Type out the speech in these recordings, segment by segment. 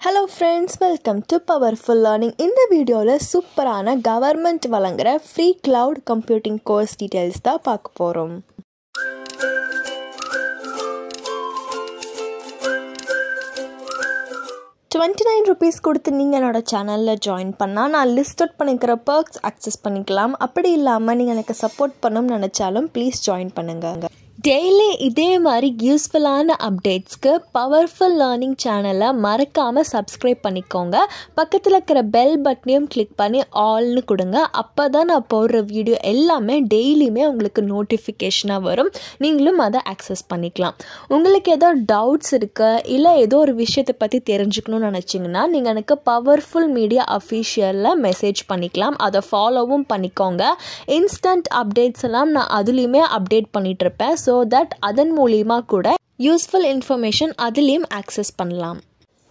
Hello friends welcome to powerful learning இந்த வீடியோவில் சூப்பரான கவர்மெண்ட் வழங்குகிற free cloud computing course details தான் பார்க்க போகிறோம் டுவெண்ட்டி நைன் ருபீஸ் கொடுத்து நீங்கள் என்னோடய சேனலில் ஜாயின் பண்ணால் நான் லிஸ்ட் அவுட் பண்ணிக்கிற பர்க்ஸ் அக்சஸ் பண்ணிக்கலாம். அப்படி இல்லாமல் நீங்கள் எனக்கு சப்போர்ட் பண்ணணும்னு நினச்சாலும் ப்ளீஸ் ஜாயின் பண்ணுங்க. டெய்லி இதே மாதிரி யூஸ்ஃபுல்லான அப்டேட்ஸ்க்கு பவர்ஃபுல் லேர்னிங் சேனலை மறக்காமல் சப்ஸ்கிரைப் பண்ணிக்கோங்க. பக்கத்தில் இருக்கிற பெல் பட்டனையும் கிளிக் பண்ணி ஆல்னு கொடுங்க. அப்போ தான் நான் போடுற வீடியோ எல்லாமே டெய்லியுமே உங்களுக்கு நோட்டிஃபிகேஷனாக வரும். நீங்களும் அதை ஆக்சஸ் பண்ணிக்கலாம். உங்களுக்கு ஏதோ டவுட்ஸ் இருக்குது இல்லை ஏதோ ஒரு விஷயத்தை பற்றி தெரிஞ்சுக்கணும்னு நினச்சிங்கன்னா நீங்கள் எனக்கு பவர்ஃபுல் மீடியா அஃபீஷியலில் மெசேஜ் பண்ணிக்கலாம். அதை ஃபாலோவும் பண்ணிக்கோங்க. இன்ஸ்டன்ட் அப்டேட்ஸ் எல்லாம் நான் அதுலேயுமே அப்டேட் பண்ணிகிட்ருப்பேன் ஸோ தட் அதன் மூலியமாக கூட யூஸ்ஃபுல் இன்ஃபர்மேஷன் அதுலேயும் ஆக்சஸ் பண்ணலாம்.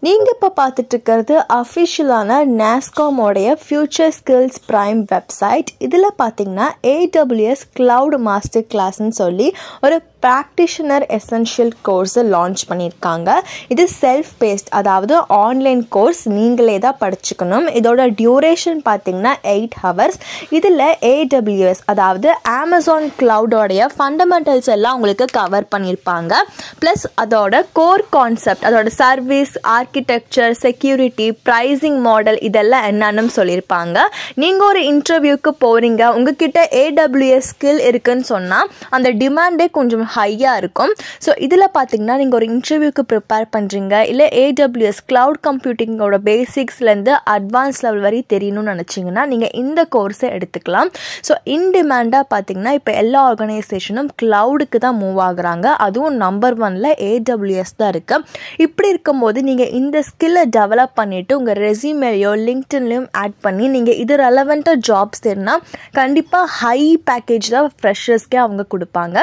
நீங்கள் இப்போ பார்த்துட்டு இருக்கிறது அஃபிஷியலான நாஸ்காமோடைய ஃபியூச்சர் ஸ்கில்ஸ் ப்ரைம் வெப்சைட் இதில் பார்த்தீங்கன்னா ஏடபிள்யூஎஸ் கிளவுட் மாஸ்டர் கிளாஸ்ன்னு சொல்லி ஒரு ப்ராக்டிஷனர் எசென்ஷியல் கோர்ஸை லான்ச் பண்ணியிருக்காங்க. இது செல்ஃப் பேஸ்ட் அதாவது ஆன்லைன் கோர்ஸ் நீங்களே தான் படிச்சுக்கணும். இதோட டியூரேஷன் பார்த்தீங்கன்னா எயிட் ஹவர்ஸ் இதில் ஏடபிள்யூஎஸ் அதாவது அமேசான் கிளவுடோடைய ஃபண்டமெண்டல்ஸ் எல்லாம் உங்களுக்கு கவர் பண்ணியிருப்பாங்க. ப்ளஸ் அதோட கோர் கான்செப்ட் அதோட service architecture security pricing model இதெல்லாம் என்னன்னு சொல்லியிருப்பாங்க. நீங்கள் ஒரு இன்டர்வியூக்கு போகிறீங்க உங்ககிட்ட ஏடபிள்யூஎஸ் ஸ்கில் இருக்குன்னு சொன்னால் அந்த டிமாண்டே கொஞ்சம் ஹையாக இருக்கும். ஸோ இதில் பார்த்தீங்கன்னா நீங்கள் ஒரு இன்டர்வியூக்கு ப்ரிப்பேர் பண்ணுறீங்க இல்லை ஏடபிள்யூஎஸ் க்ளவுட் கம்ப்யூட்டிங்கோட பேசிக்ஸ்லேருந்து அட்வான்ஸ் லெவல் வரை தெரியணும்னு நினச்சிங்கன்னா நீங்கள் இந்த கோர்ஸை எடுத்துக்கலாம். ஸோ இன்டிமேண்டாக பார்த்தீங்கன்னா இப்போ எல்லா ஆர்கனைசேஷனும் க்ளவுடுக்கு தான் மூவ் ஆகுறாங்க. அதுவும் நம்பர் ஒனில் ஏடபிள்யூஎஸ் தான் இருக்குது இப்படி இருக்கும்போது நீங்கள் இந்த ஸ்கில்லை டெவலப் பண்ணிவிட்டு உங்கள் ரெசியூமேலையோ லிங்க்டின்லேயும் ஆட் பண்ணி நீங்கள் இது ரெலவெண்ட்டாக ஜாப்ஸ் தேர்னா கண்டிப்பாக ஹை பேக்கேஜ் தான் ஃப்ரெஷர்ஸ்க்கே அவங்க கொடுப்பாங்க.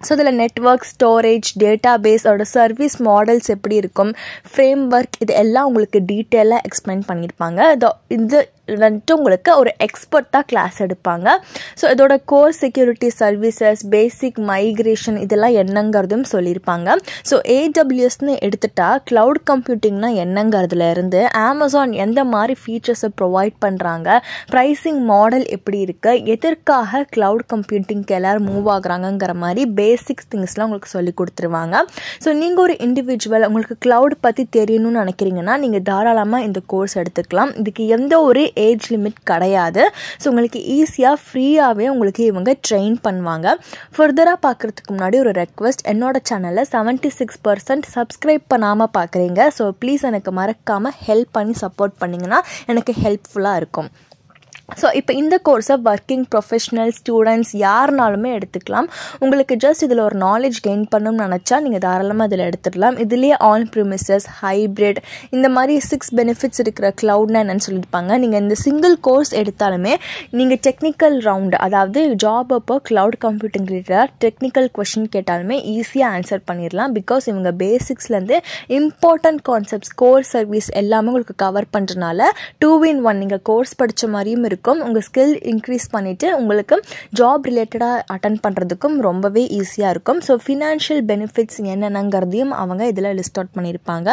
ஸோ இதில் network storage data base service models எப்படி இருக்கும் ஃப்ரேம் ஒர்க் இது எல்லாம் உங்களுக்கு டீட்டெயிலாக எக்ஸ்பிளைன் பண்ணியிருப்பாங்க இது வந்துட்டு உங்களுக்கு ஒரு எக்ஸ்பர்ட்டாக கிளாஸ் எடுப்பாங்க. ஸோ இதோட core security services basic migration இதெல்லாம் என்னங்கிறதும் சொல்லியிருப்பாங்க. ஸோ ஏடபிள்யூஎஸ்னு எடுத்துட்டா க்ளவுட் கம்ப்யூட்டிங்னா என்னங்கிறதுல இருந்து அமேசான் எந்த மாதிரி ஃபீச்சர்ஸை ப்ரொவைட் பண்ணுறாங்க ப்ரைஸிங் மாடல் எப்படி இருக்குது எதற்காக க்ளவுட் கம்ப்யூட்டிங்க்கு எல்லோரும் மூவ் ஆகுறாங்கங்கிற மாதிரி பேசிக் திங்ஸ்லாம் உங்களுக்கு சொல்லி கொடுத்துருவாங்க. ஸோ நீங்கள் ஒரு இண்டிவிஜுவல் உங்களுக்கு க்ளவுட் பற்றி தெரியணும்னு நினைக்கிறீங்கன்னா நீங்கள் தாராளமாக இந்த கோர்ஸ் எடுத்துக்கலாம். இதுக்கு எந்த ஒரு ஏஜ் லிமிட் கிடையாது. ஸோ உங்களுக்கு ஈஸியாக ஃப்ரீயாகவே உங்களுக்கு இவங்க ட்ரெயின் பண்ணுவாங்க. ஃபர்தராக பார்க்குறதுக்கு முன்னாடி ஒரு ரெக்வஸ்ட் என்னோட சேனலில் செவன்ட்டி சிக்ஸ் பர்சன்ட் சப்ஸ்கிரைப் பண்ணாமல் பார்க்குறீங்க. ஸோ ப்ளீஸ் எனக்கு மறக்காமல் ஹெல்ப் பண்ணி சப்போர்ட் பண்ணிங்கன்னா எனக்கு ஹெல்ப்ஃபுல்லாக இருக்கும். ஸோ இப்போ இந்த கோர்ஸை ஒர்க்கிங் ப்ரொஃபஷனல் ஸ்டூடெண்ட்ஸ் யாருனாலுமே எடுத்துக்கலாம். உங்களுக்கு ஜஸ்ட் இதில் ஒரு நாலேஜ் கெயின் பண்ணணும்னு நினச்சா நீங்கள் தாராளமாக இதில் எடுத்துடலாம். இதுலேயே ஆன் ப்ரிமிசஸ் ஹைப்ரிட் இந்த மாதிரி சிக்ஸ் பெனிஃபிட்ஸ் இருக்கிற க்ளவுட்னா என்னன்னு சொல்லியிருப்பாங்க. நீங்கள் இந்த சிங்கிள் கோர்ஸ் எடுத்தாலுமே நீங்கள் டெக்னிக்கல் ரவுண்டு அதாவது ஜாப் அப்போ க்ளவுட் கம்ப்யூட்டிங் ரிலேட்டடாக டெக்னிக்கல் கொஷின் கேட்டாலுமே ஈஸியாக ஆன்சர் பண்ணிடலாம். பிகாஸ் இவங்க பேசிக்ஸ்லேருந்து இம்பார்ட்டண்ட் கான்செப்ட்ஸ் கோர் சர்வீஸ் எல்லாமே உங்களுக்கு கவர் பண்ணுறதுனால டூ இன் ஒன் நீங்கள் கோர்ஸ் படித்த மாதிரியும் இருக்கும் இருக்கும். உங்கள் ஸ்கில் இன்க்ரீஸ் பண்ணிவிட்டு உங்களுக்கு ஜாப் ரிலேட்டடாக அட்டன் பண்ணுறதுக்கும் ரொம்பவே ஈஸியாக இருக்கும். ஸோ ஃபினான்ஷியல் பெனிஃபிட்ஸ் என்னென்னங்கிறதையும் அவங்க இதில் லிஸ்ட் அவுட் பண்ணியிருப்பாங்க.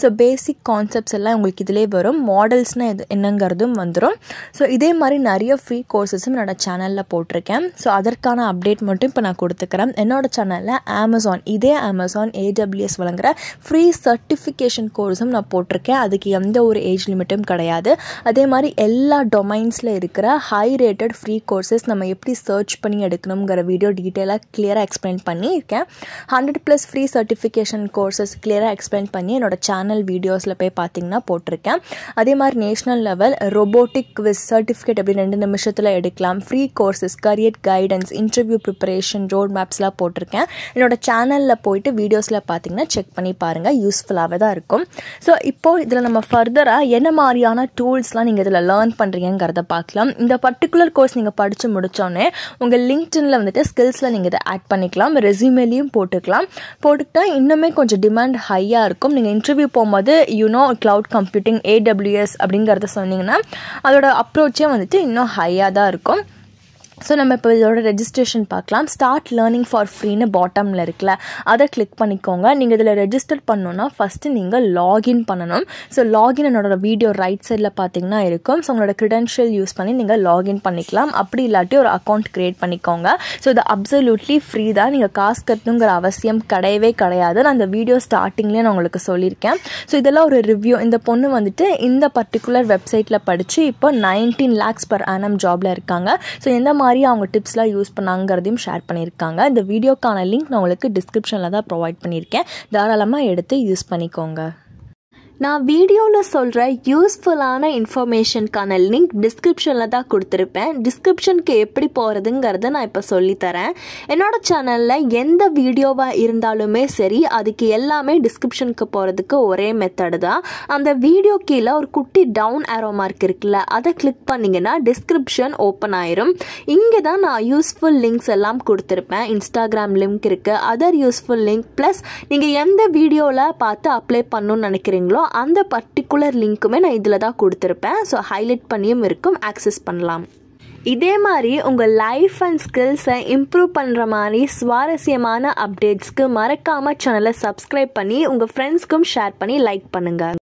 ஸோ பேசிக் கான்செப்ட்ஸ் எல்லாம் உங்களுக்கு இதிலே வரும். மாடல்ஸ்னால் இது என்னங்கிறதும் வந்துடும் ஸோ இதே மாதிரி நிறைய ஃப்ரீ கோர்சஸும் என்னோடய சேனலில் போட்டிருக்கேன். ஸோ அதற்கான அப்டேட் மட்டும் இப்போ நான் கொடுத்துக்கிறேன். என்னோடய சேனலில் அமேசான் இதே அமேசான் ஏடபிள்யூஎஸ் வழங்குற ஃப்ரீ சர்டிஃபிகேஷன் கோர்ஸும் நான் போட்டிருக்கேன். அதுக்கு எந்த ஒரு ஏஜ் லிமிட்டும் கிடையாது. அதே மாதிரி எல்லா டொமைன்ஸில் இருக்கிற ஹை ரேட்டட் ஃப்ரீ கோர்சஸ் நம்ம எப்படி சர்ச் பண்ணி எடுக்கணுங்கிற வீடியோ டீட்டெயிலாக கிளியராக எக்ஸ்பிளைன் பண்ணியிருக்கேன். Hundred plus free certification courses கிளியராக எக்ஸ்பிளைன் பண்ணி என்னோட சேனல் வீடியோஸில் போய் பார்த்தீங்கன்னா போட்டிருக்கேன். அதே மாதிரி national level robotic whiz certificate அப்படி ரெண்டு நிமிஷத்தில் எடுக்கலாம். Free courses career guidance interview preparation road மேப்ஸ்லாம் போட்டிருக்கேன். என்னோட சேனலில் போயிட்டு வீடியோஸில் பார்த்தீங்கன்னா செக் பண்ணி பாருங்கள் யூஸ்ஃபுல்லாகவே தான் இருக்கும். ஸோ இப்போது இதில் நம்ம ஃபர்தராக என்ன மாதிரியான டூல்ஸ்லாம் நீங்கள் இதில் லேர்ன் பண்ணுறீங்கிறத பார்க்கலாம். இந்த பர்டிகுலர் கோர்ஸ் நீங்கள் படித்து முடித்தோடனே உங்கள் லிங்க்டின்ல வந்துட்டு ஸ்கில்ஸில் நீங்கள் இதை ஆட் பண்ணிக்கலாம். ரெசியூமேலையும் போட்டுக்கலாம். போட்டுக்கிட்டா இன்னுமே கொஞ்சம் டிமாண்ட் ஹையாக இருக்கும். நீங்கள் இன்டர்வியூ போகும்போது யூனோ க்ளவுட் கம்ப்யூட்டிங் ஏடபிள்யூஎஸ் அப்படிங்கிறத சொன்னீங்கன்னா அதோட அப்ரோச்சே வந்துட்டு இன்னும் ஹையாக தான் இருக்கும். ஸோ நம்ம இப்போ இதோட ரெஜிஸ்ட்ரேஷன் பார்க்கலாம். ஸ்டார்ட் லேர்னிங் ஃபார் ஃப்ரீன்னு பாட்டமில் இருக்குல்ல. அதை கிளிக் பண்ணிக்கோங்க. நீங்கள் இதில் ரெஜிஸ்டர் பண்ணணுன்னா ஃபஸ்ட்டு நீங்கள் லாகின் பண்ணணும். ஸோ லாகின் என்னோட வீடியோ ரைட் சைடில் பார்த்தீங்கன்னா இருக்கும். ஸோ உங்களோட க்ரிடென்ஷியல் யூஸ் பண்ணி நீங்கள் லாகின் பண்ணிக்கலாம். அப்படி இல்லாட்டி ஒரு அக்கௌண்ட் க்ரியேட் பண்ணிக்கோங்க. ஸோ இது அப்சல்யூட்லி ஃப்ரீ தான். நீங்கள் காசு கட்டணுங்கிற அவசியம் கிடையவே கிடையாது. நான் அந்த வீடியோ ஸ்டார்டிங்லேயே நான் உங்களுக்கு சொல்லியிருக்கேன். ஸோ இதெல்லாம் ஒரு ரிவ்யூ இந்த பொண்ணு வந்துட்டு இந்த பர்டிகுலர் வெப்சைட்டில் படித்து இப்போ நைன்டீன் லேக்ஸ் பர் ஆனம் ஜாபில் இருக்காங்க. ஸோ எந்த மாதிரி அவங்க டிப்ஸ்லாம் யூஸ் பண்ணாங்கிறதையும் ஷேர் பண்ணியிருக்காங்க. இந்த வீடியோக்கான லிங்க் நான் உங்களுக்கு டிஸ்கிரிப்ஷனில் தான் ப்ரொவைட் பண்ணியிருக்கேன். தாராளமாக எடுத்து யூஸ் பண்ணிக்கோங்க. நான் வீடியோவில் சொல்கிற யூஸ்ஃபுல்லான இன்ஃபர்மேஷனுக்கான லிங்க் டிஸ்கிரிப்ஷனில் தான் கொடுத்துருப்பேன். டிஸ்கிரிப்ஷனுக்கு எப்படி போகிறதுங்கிறத நான் இப்போ சொல்லித்தரேன். என்னோட சேனலில் எந்த வீடியோவாக இருந்தாலுமே சரி அதுக்கு எல்லாமே டிஸ்கிரிப்ஷனுக்கு போகிறதுக்கு ஒரே மெத்தடு தான். அந்த வீடியோ கீழே ஒரு குட்டி டவுன் ஆரோ மார்க் இருக்குல்ல அதை கிளிக் பண்ணிங்கன்னா டிஸ்கிரிப்ஷன் ஓப்பன் ஆயிரும். இங்கே தான் நான் யூஸ்ஃபுல் லிங்க்ஸ் எல்லாம் கொடுத்துருப்பேன். இன்ஸ்டாகிராம் லிங்க் இருக்குது அதர் யூஸ்ஃபுல் லிங்க் ப்ளஸ் நீங்கள் எந்த வீடியோவில் பார்த்து அப்ளை பண்ணணும்னு நினைக்கிறீங்களோ அந்த பர்டிகுலர் லிங்க்குமே நான் இதில் தான் கொடுத்துருப்பேன். ஸோ ஹைலைட் பண்ணியும் இருக்கும் ஆக்சஸ் பண்ணலாம். இதே மாதிரி உங்கள் லைஃப் அண்ட் ஸ்கில்ஸை இம்ப்ரூவ் பண்ணுற மாதிரி சுவாரஸ்யமான அப்டேட்ஸ்க்கு மறக்காமல் சேனலை சப்ஸ்கிரைப் பண்ணி உங்கள் ஃப்ரெண்ட்ஸ்க்கும் ஷேர் பண்ணி லைக் பண்ணுங்கள்